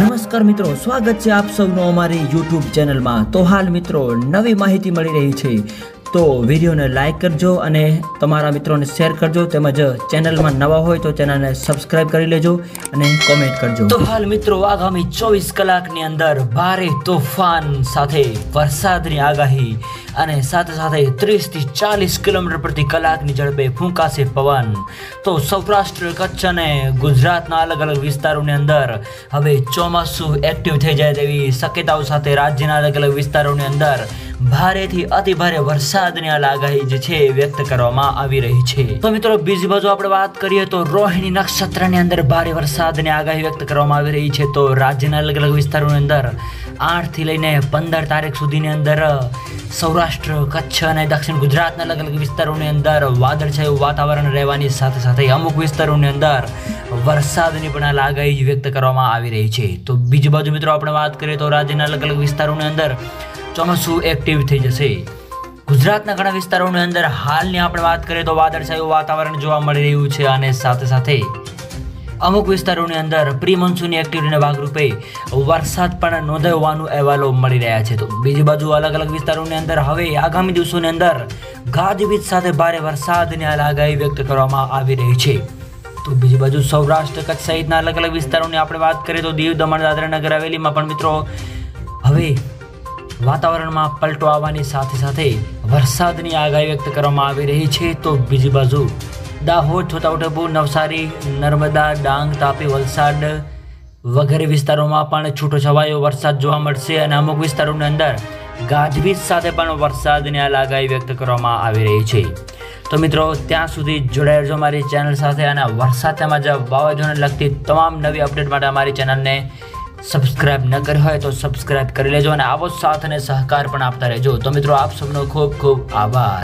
નમસ્કાર મિત્રો, સ્વાગત છે આપ સૌનું અમારી યુટ્યુબ ચેનલમાં. તો હાલ મિત્રો, નવી માહિતી મળી રહી છે. તો વિડીયોને લાઇક કરજો અને તમારા મિત્રોને શેર કરજો તેમજ ચેનલમાં નવા હોય તો ચેનલને સબસ્ક્રાઇબ કરી લેજો અને કોમેન્ટ કરજો. તો હાલ મિત્રો આગામી ચોવીસ કલાકની અંદર ભારે તોફાન સાથે વરસાદની આગાહી અને સાથે સાથે ત્રીસથી ચાલીસ કિલોમીટર પ્રતિ કલાકની ઝડપે ફૂંકાશે પવન. તો સૌરાષ્ટ્ર, કચ્છ અને ગુજરાતના અલગ અલગ વિસ્તારોની અંદર હવે ચોમાસું એક્ટિવ થઈ જાય તેવી શક્યતાઓ સાથે રાજ્યના અલગ અલગ વિસ્તારોની અંદર ભારેથી અતિ ભારે વરસાદની આગાહી જે છે વ્યક્ત કરવામાં આવી રહી છે. તો મિત્રો, બીજી બાજુ આપણે વાત કરીએ તો રોહિણી નક્ષત્રની અંદર ભારે વરસાદની આગાહી વ્યક્ત કરવામાં આવી રહી છે. તો રાજ્યના અલગ અલગ વિસ્તારોની અંદર આઠથી લઈને પંદર તારીખ સુધીની અંદર સૌરાષ્ટ્ર, કચ્છ અને દક્ષિણ ગુજરાતના અલગ અલગ વિસ્તારોની અંદર વાદળછાયું વાતાવરણ રહેવાની સાથે સાથે અમુક વિસ્તારોની અંદર વરસાદની પણ આગાહી વ્યક્ત કરવામાં આવી રહી છે. તો બીજી બાજુ મિત્રો, આપણે વાત કરીએ તો રાજ્યના અલગ અલગ વિસ્તારોની અંદર ચોમાસું એક્ટિવ થઈ જશે. ગુજરાતના ઘણા વિસ્તારોની અંદર હાલની આપણે વાત કરીએ તો વાદળછાયું વાતાવરણ જોવા મળી રહ્યું છે અને સાથે સાથે અમુક વિસ્તારોની અંદર પ્રી મોન્સૂનની એક્ટિવિટીના ભાગરૂપે વરસાદ પણ નોંધાયો અહેવાલો મળી રહ્યા છે. તો બીજી બાજુ અલગ અલગ વિસ્તારોની અંદર હવે આગામી દિવસોની અંદર ગાજવીજ સાથે ભારે વરસાદની આગાહી વ્યક્ત કરવામાં આવી રહી છે. તો બીજી બાજુ સૌરાષ્ટ્ર કચ્છ સહિતના અલગ અલગ વિસ્તારોની આપણે વાત કરીએ તો દીવ દમણ દાદરા નગર હવેલીમાં પણ મિત્રો હવે વાતાવરણમાં પલટો આવવાની સાથે સાથે વરસાદની આગાહી વ્યક્ત કરવામાં આવી રહી છે તો બીજી બાજુ દાહોદ, છોટાઉદેપુર, નવસારી, નર્મદા, ડાંગ, તાપી, વલસાડ વગેરે વિસ્તારોમાં પણ છૂટો છવાયો વરસાદ જોવા મળશે અને અમુક વિસ્તારોની અંદર ગાજવીજ સાથે પણ વરસાદની આગાહી વ્યક્ત કરવામાં આવી રહી છે. તો મિત્રો, ત્યાં સુધી જોડાઈ રહેજો અમારી ચેનલ સાથે અને વરસાદ તેમજ વાવાઝોડાને લગતી તમામ નવી અપડેટ માટે અમારી ચેનલને સબસ્ક્રાઇબ ન કરી હોય તો સબસ્ક્રાઇબ કરી લેજો અને આવો સાથ અને સહકાર પણ આપતા રહેજો. તો મિત્રો, આપ સૌનો ખૂબ ખૂબ આભાર.